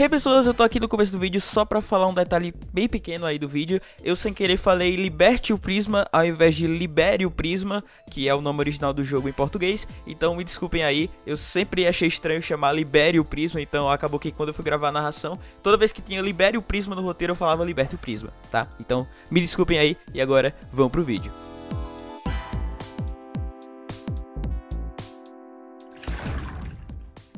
Hey pessoas, eu tô aqui no começo do vídeo só pra falar um detalhe bem pequeno aí do vídeo. Eu sem querer falei liberte o prisma ao invés de libere o prisma Que é o nome original do jogo em português. Então me desculpem aí, eu sempre achei estranho chamar libere o prisma Então acabou que quando eu fui gravar a narração Toda vez que tinha libere o prisma no roteiro eu falava liberte o prisma, tá? Então me desculpem aí e agora vamos pro vídeo.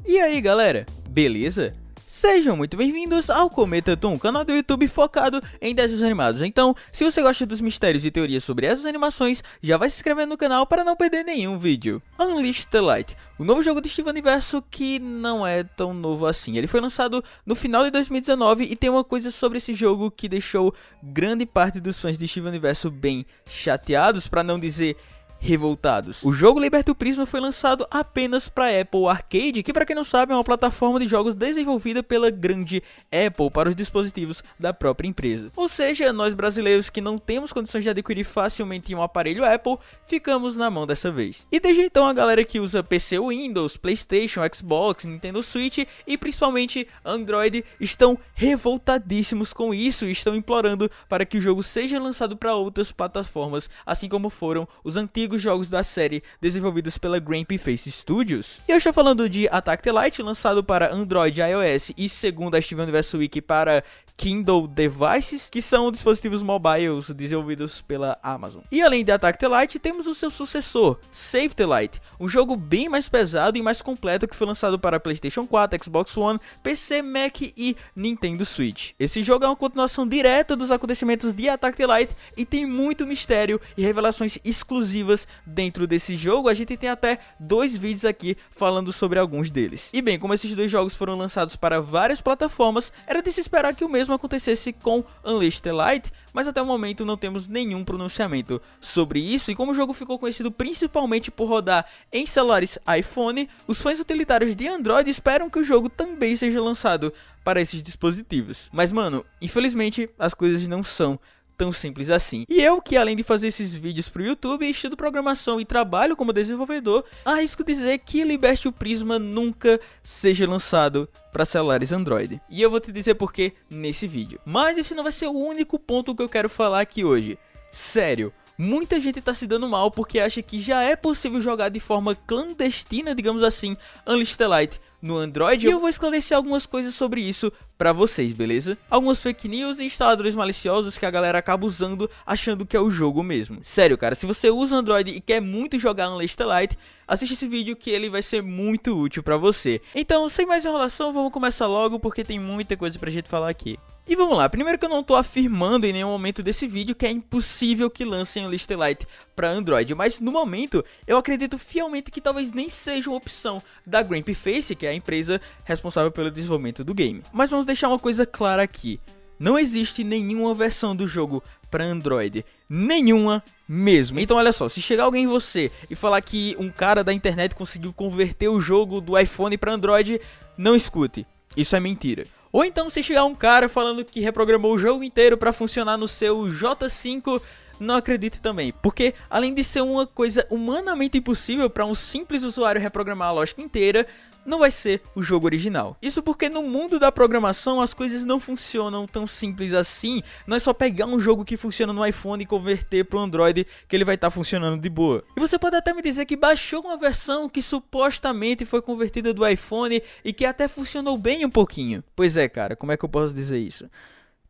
E aí galera, beleza? Sejam muito bem-vindos ao Cometa Toon, canal do YouTube focado em desenhos animados. Então, se você gosta dos mistérios e teorias sobre essas animações, já vai se inscrevendo no canal para não perder nenhum vídeo. Unleashed the Light, o novo jogo do Steven Universo que não é tão novo assim. Ele foi lançado no final de 2019 e tem uma coisa sobre esse jogo que deixou grande parte dos fãs de Steven Universo bem chateados, para não dizer revoltados. O jogo Liberto Prisma foi lançado apenas para Apple Arcade, que para quem não sabe é uma plataforma de jogos desenvolvida pela grande Apple para os dispositivos da própria empresa. Ou seja, nós brasileiros que não temos condições de adquirir facilmente um aparelho Apple, ficamos na mão dessa vez. E desde então a galera que usa PC Windows, PlayStation, Xbox, Nintendo Switch e principalmente Android estão revoltadíssimos com isso e estão implorando para que o jogo seja lançado para outras plataformas, assim como foram os antigos antigos jogos da série desenvolvidos pela Grampy Face Studios. E eu estou falando de Attack the Light, lançado para Android iOS e segundo a Steven Universe Wiki para Kindle Devices, que são dispositivos mobiles desenvolvidos pela Amazon. E além de Attack the Light, temos o seu sucessor, Save the Light, um jogo bem mais pesado e mais completo que foi lançado para PlayStation 4, Xbox One, PC, Mac e Nintendo Switch. Esse jogo é uma continuação direta dos acontecimentos de Attack the Light e tem muito mistério e revelações exclusivas dentro desse jogo. A gente tem até dois vídeos aqui falando sobre alguns deles. E bem, como esses dois jogos foram lançados para várias plataformas, era de se esperar que o mesmo mesmo acontecesse com Unleashed the Light, mas até o momento não temos nenhum pronunciamento sobre isso. E como o jogo ficou conhecido principalmente por rodar em celulares iPhone, os fãs utilitários de Android esperam que o jogo também seja lançado para esses dispositivos. Mas mano, infelizmente as coisas não são tão simples assim. E eu, que além de fazer esses vídeos pro YouTube, estudo programação e trabalho como desenvolvedor, arrisco dizer que Liberte o Prisma nunca seja lançado para celulares Android. E eu vou te dizer por que nesse vídeo. Mas esse não vai ser o único ponto que eu quero falar aqui hoje. Sério, Muita gente tá se dando mal porque acha que já é possível jogar de forma clandestina, digamos assim, Unleashed Light no Android. E eu vou esclarecer algumas coisas sobre isso pra vocês, beleza? Algumas fake news e instaladores maliciosos que a galera acaba usando achando que é o jogo mesmo. Sério, cara, se você usa Android e quer muito jogar Unleashed Light, assiste esse vídeo que ele vai ser muito útil pra você. Então, sem mais enrolação, vamos começar logo porque tem muita coisa pra gente falar aqui. E vamos lá, primeiro que eu não tô afirmando em nenhum momento desse vídeo que é impossível que lancem o Light para Android, mas no momento eu acredito fielmente que talvez nem seja uma opção da Grampy Face, que é a empresa responsável pelo desenvolvimento do game. Mas vamos deixar uma coisa clara aqui. Não existe nenhuma versão do jogo para Android, nenhuma mesmo. Então olha só, se chegar alguém em você e falar que um cara da internet conseguiu converter o jogo do iPhone para Android, não escute. Isso é mentira. Ou então se chegar um cara falando que reprogramou o jogo inteiro para funcionar no seu J5, não acredite também, porque além de ser uma coisa humanamente impossível para um simples usuário reprogramar a lógica inteira, não vai ser o jogo original. Isso porque no mundo da programação as coisas não funcionam tão simples assim. Não é só pegar um jogo que funciona no iPhone e converter para o Android que ele vai estar tá funcionando de boa. E você pode até me dizer que baixou uma versão que supostamente foi convertida do iPhone e que até funcionou bem um pouquinho. Pois é, cara, como é que eu posso dizer isso?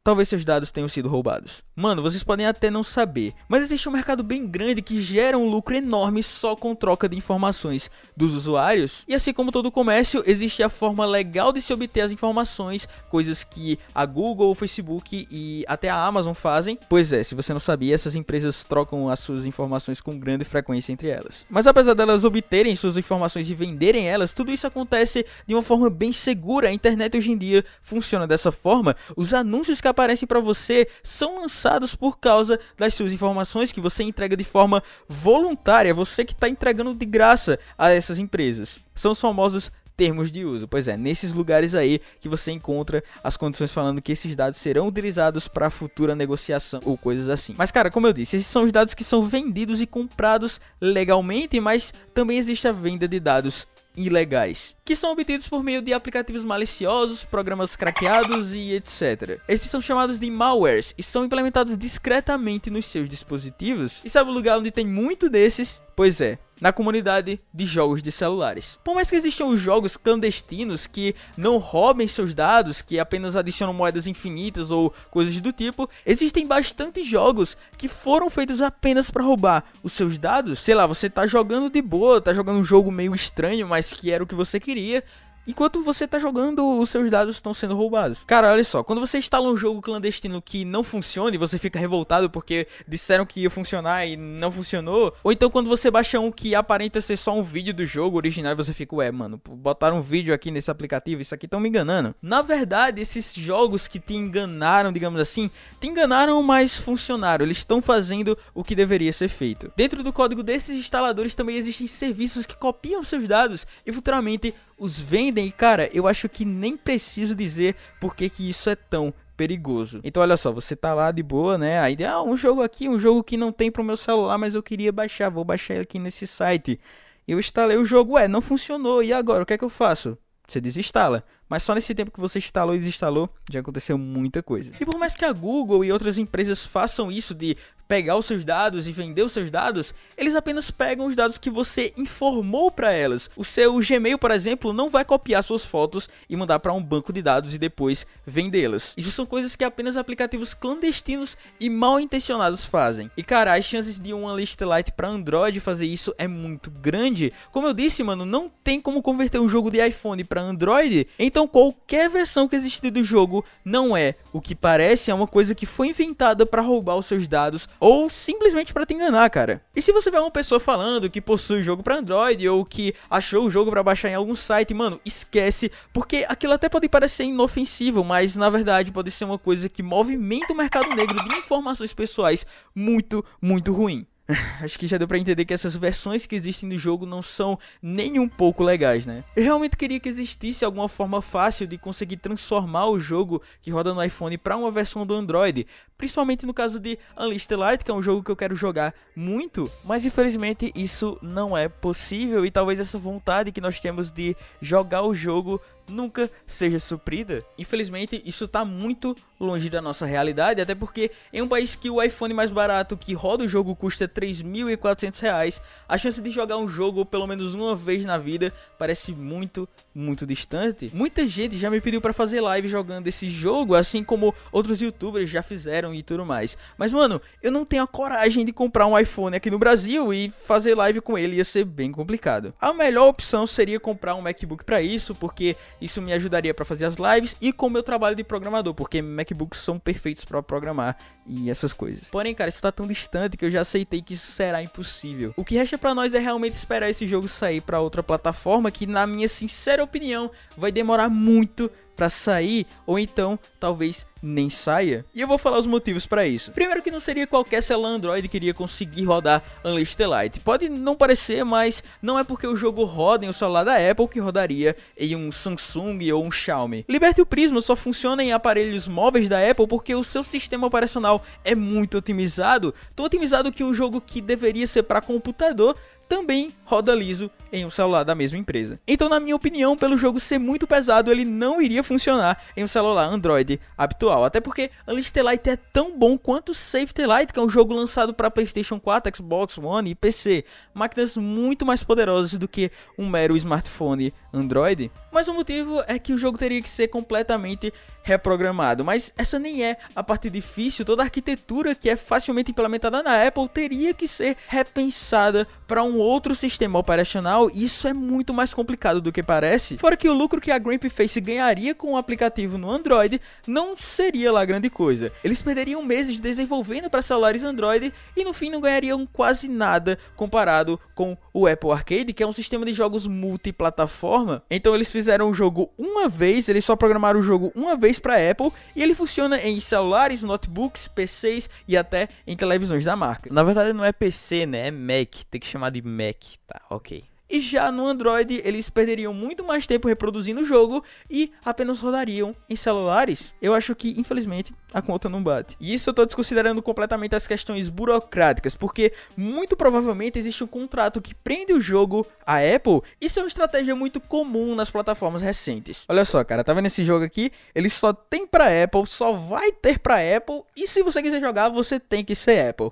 Talvez seus dados tenham sido roubados. Mano, vocês podem até não saber, mas existe um mercado bem grande que gera um lucro enorme só com troca de informações dos usuários. E assim como todo comércio, existe a forma legal de se obter as informações, coisas que a Google, o Facebook e até a Amazon fazem. Pois é, se você não sabia, essas empresas trocam as suas informações com grande frequência entre elas. Mas apesar delas obterem suas informações e venderem elas, tudo isso acontece de uma forma bem segura. A internet hoje em dia funciona dessa forma. Os anúncios que aparecem para você são lançados por causa das suas informações que você entrega de forma voluntária, você que está entregando de graça a essas empresas. São os famosos termos de uso. Pois é, nesses lugares aí que você encontra as condições falando que esses dados serão utilizados para futura negociação ou coisas assim. Mas cara, como eu disse, esses são os dados que são vendidos e comprados legalmente, mas também existe a venda de dados ilegais, que são obtidos por meio de aplicativos maliciosos, programas craqueados e etc. Esses são chamados de malwares e são implementados discretamente nos seus dispositivos. E sabe o lugar onde tem muito desses? Pois é, na comunidade de jogos de celulares. Por mais que existam os jogos clandestinos que não roubem seus dados, que apenas adicionam moedas infinitas ou coisas do tipo, existem bastantes jogos que foram feitos apenas para roubar os seus dados. Sei lá, você tá jogando de boa, tá jogando um jogo meio estranho, mas que era o que você queria enquanto você tá jogando, os seus dados estão sendo roubados. Cara, olha só, quando você instala um jogo clandestino que não funciona e você fica revoltado porque disseram que ia funcionar e não funcionou, ou então quando você baixa um que aparenta ser só um vídeo do jogo original e você fica, ué, mano, botaram um vídeo aqui nesse aplicativo, isso aqui estão me enganando. Na verdade, esses jogos que te enganaram, digamos assim, te enganaram, mas funcionaram. Eles estão fazendo o que deveria ser feito. Dentro do código desses instaladores também existem serviços que copiam seus dados e futuramente os vendem e cara, eu acho que nem preciso dizer por que, isso é tão perigoso. Então olha só, você tá lá de boa, né? Aí ah, um jogo aqui, um jogo que não tem pro meu celular, mas eu queria baixar, vou baixar ele aqui nesse site. Eu instalei o jogo, ué, não funcionou. E agora, o que é que eu faço? Você desinstala. Mas só nesse tempo que você instalou e desinstalou, já aconteceu muita coisa. E por mais que a Google e outras empresas façam isso de pegar os seus dados e vender os seus dados, eles apenas pegam os dados que você informou para elas. O seu Gmail, por exemplo, não vai copiar suas fotos e mandar para um banco de dados e depois vendê-las. Isso são coisas que apenas aplicativos clandestinos e mal intencionados fazem. E cara, as chances de uma list light para Android fazer isso é muito grande. Como eu disse, mano, não tem como converter um jogo de iPhone para Android, então qualquer versão que existe do jogo não é o que parece, é uma coisa que foi inventada para roubar os seus dados ou simplesmente para te enganar, cara. E se você vê uma pessoa falando que possui o jogo para Android ou que achou o jogo para baixar em algum site, mano, esquece, porque aquilo até pode parecer inofensivo, mas na verdade pode ser uma coisa que movimenta o mercado negro de informações pessoais muito, muito ruim. Acho que já deu pra entender que essas versões que existem do jogo não são nem um pouco legais, né? Eu realmente queria que existisse alguma forma fácil de conseguir transformar o jogo que roda no iPhone para uma versão do Android, principalmente no caso de Unleashed Light, que é um jogo que eu quero jogar muito, mas infelizmente isso não é possível e talvez essa vontade que nós temos de jogar o jogo nunca seja suprida. Infelizmente, isso está muito longe da nossa realidade, até porque em um país que o iPhone mais barato que roda o jogo custa 3.400 reais, a chance de jogar um jogo pelo menos uma vez na vida parece muito, muito distante. Muita gente já me pediu para fazer live jogando esse jogo, assim como outros youtubers já fizeram e tudo mais. Mas mano, eu não tenho a coragem de comprar um iPhone aqui no Brasil e fazer live com ele ia ser bem complicado. A melhor opção seria comprar um MacBook para isso, porque isso me ajudaria para fazer as lives e com o meu trabalho de programador, porque MacBooks são perfeitos para programar e essas coisas. Porém, cara, isso tá tão distante que eu já aceitei que isso será impossível. O que resta para nós é realmente esperar esse jogo sair para outra plataforma que, na minha sincera opinião, vai demorar muito para sair ou então talvez nem saia. E eu vou falar os motivos para isso. Primeiro que não seria qualquer celular Android que iria conseguir rodar Unleashed Light. Pode não parecer, mas não é porque o jogo roda em um celular da Apple que rodaria em um Samsung ou um Xiaomi. Liberty o Prisma só funciona em aparelhos móveis da Apple porque o seu sistema operacional é muito otimizado, tão otimizado que um jogo que deveria ser para computador também roda liso em um celular da mesma empresa. Então, na minha opinião, pelo jogo ser muito pesado, ele não iria funcionar em um celular Android habitual. Até porque Unleashed Light é tão bom quanto Safety Light, que é um jogo lançado para PlayStation 4, Xbox One e PC. Máquinas muito mais poderosas do que um mero smartphone Android. Mas o motivo é que o jogo teria que ser completamente reprogramado. Mas essa nem é a parte difícil. Toda a arquitetura que é facilmente implementada na Apple teria que ser repensada para um outro sistema operacional. Isso é muito mais complicado do que parece. Fora que o lucro que a Face ganharia com o aplicativo no Android não seria lá grande coisa. Eles perderiam meses desenvolvendo para celulares Android e no fim não ganhariam quase nada comparado com o Apple Arcade, que é um sistema de jogos multiplataforma. Então eles fizeram o jogo uma vez, eles só programaram o jogo uma vez para Apple e ele funciona em celulares, notebooks, PCs e até em televisões da marca. Na verdade não é PC, né? É Mac, tem que chamar de Mac, tá? OK. E já no Android eles perderiam muito mais tempo reproduzindo o jogo e apenas rodariam em celulares. Eu acho que, infelizmente, a conta não bate. E isso eu tô desconsiderando completamente as questões burocráticas, porque muito provavelmente existe um contrato que prende o jogo à Apple. Isso é uma estratégia muito comum nas plataformas recentes. Olha só, cara, tá vendo esse jogo aqui? Ele só tem para Apple, só vai ter para Apple, e se você quiser jogar, você tem que ser Apple.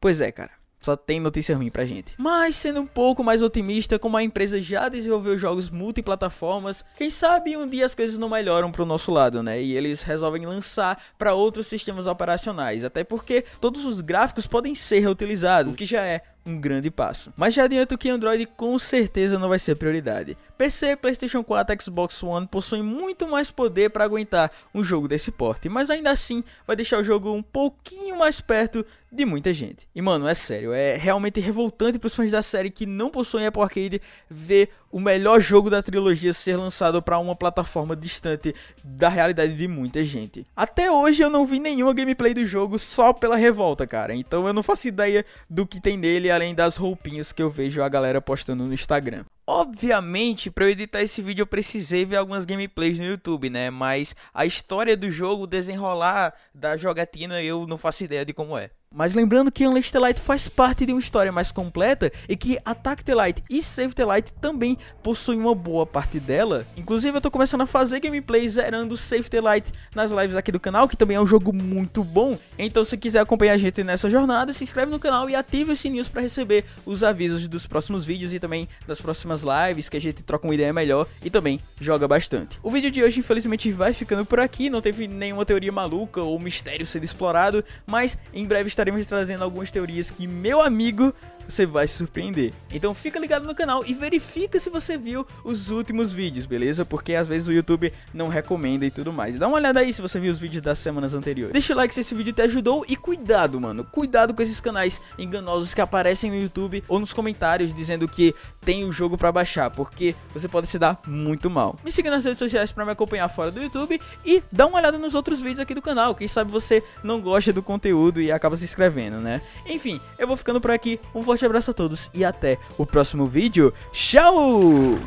Pois é, cara. Só tem notícia ruim pra gente. Mas sendo um pouco mais otimista, como a empresa já desenvolveu jogos multiplataformas, quem sabe um dia as coisas não melhoram pro nosso lado, né? E eles resolvem lançar para outros sistemas operacionais, até porque todos os gráficos podem ser reutilizados, o que já é um grande passo. Mas já adianto que Android com certeza não vai ser prioridade. PC, PlayStation 4 Xbox One possuem muito mais poder para aguentar um jogo desse porte, mas ainda assim vai deixar o jogo um pouquinho mais perto de muita gente. E mano, é sério, é realmente revoltante para os fãs da série que não possuem Apple Arcade ver o melhor jogo da trilogia ser lançado para uma plataforma distante da realidade de muita gente. Até hoje eu não vi nenhuma gameplay do jogo só pela revolta, cara. Então eu não faço ideia do que tem nele além das roupinhas que eu vejo a galera postando no Instagram. Obviamente, para eu editar esse vídeo eu precisei ver algumas gameplays no YouTube, né? Mas a história do jogo, desenrolar da jogatina, eu não faço ideia de como é. Mas lembrando que Unleash the Light faz parte de uma história mais completa e que Attack the Light e Save the Light também possuem uma boa parte dela. Inclusive eu tô começando a fazer gameplay zerando Save the Light nas lives aqui do canal, que também é um jogo muito bom. Então se quiser acompanhar a gente nessa jornada, se inscreve no canal e ative os sininhos para receber os avisos dos próximos vídeos e também das próximas lives, que a gente troca uma ideia melhor e também joga bastante. O vídeo de hoje infelizmente vai ficando por aqui, não teve nenhuma teoria maluca ou mistério sendo explorado, mas em breve estarei estaremos trazendo algumas teorias que meu amigo você vai se surpreender. Então fica ligado no canal e verifica se você viu os últimos vídeos, beleza? Porque às vezes o YouTube não recomenda e tudo mais. Dá uma olhada aí se você viu os vídeos das semanas anteriores. Deixa o like se esse vídeo te ajudou e cuidado, mano. Cuidado com esses canais enganosos que aparecem no YouTube ou nos comentários dizendo que tem o jogo para baixar, porque você pode se dar muito mal. Me siga nas redes sociais para me acompanhar fora do YouTube e dá uma olhada nos outros vídeos aqui do canal. Quem sabe você não gosta do conteúdo e acaba se inscrevendo, né? Enfim, eu vou ficando por aqui. Um forte abraço a todos e até o próximo vídeo. Tchau!